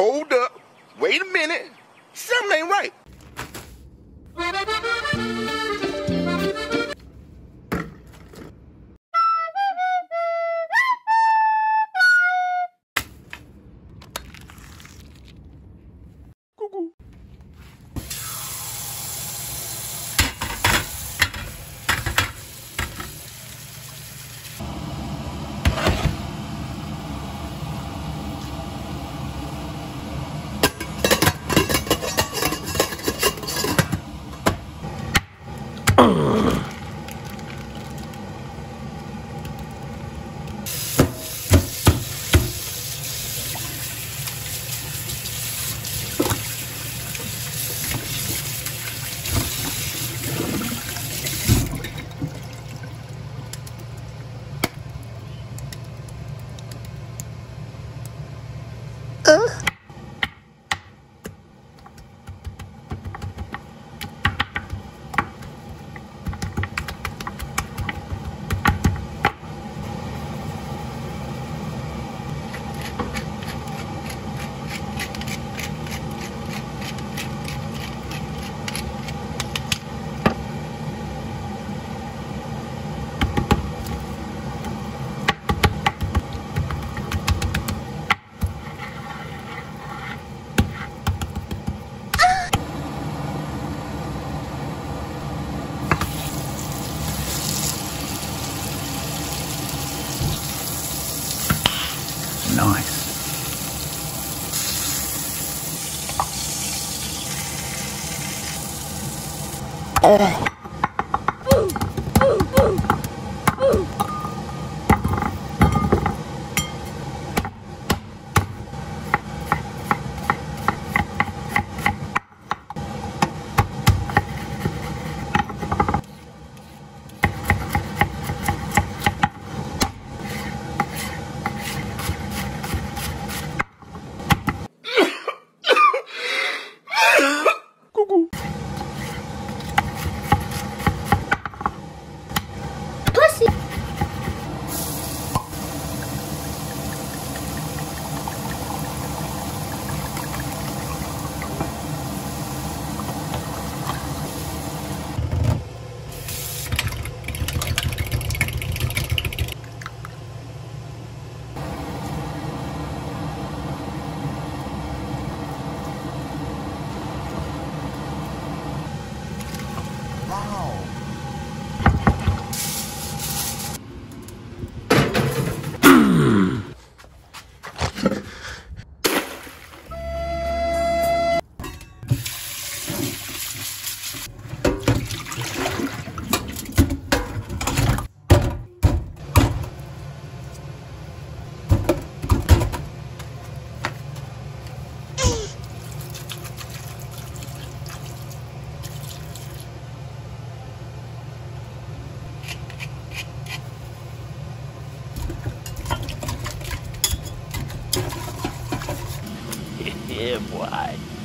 Hold up. Wait a minute. Something ain't right. Pussy. him one.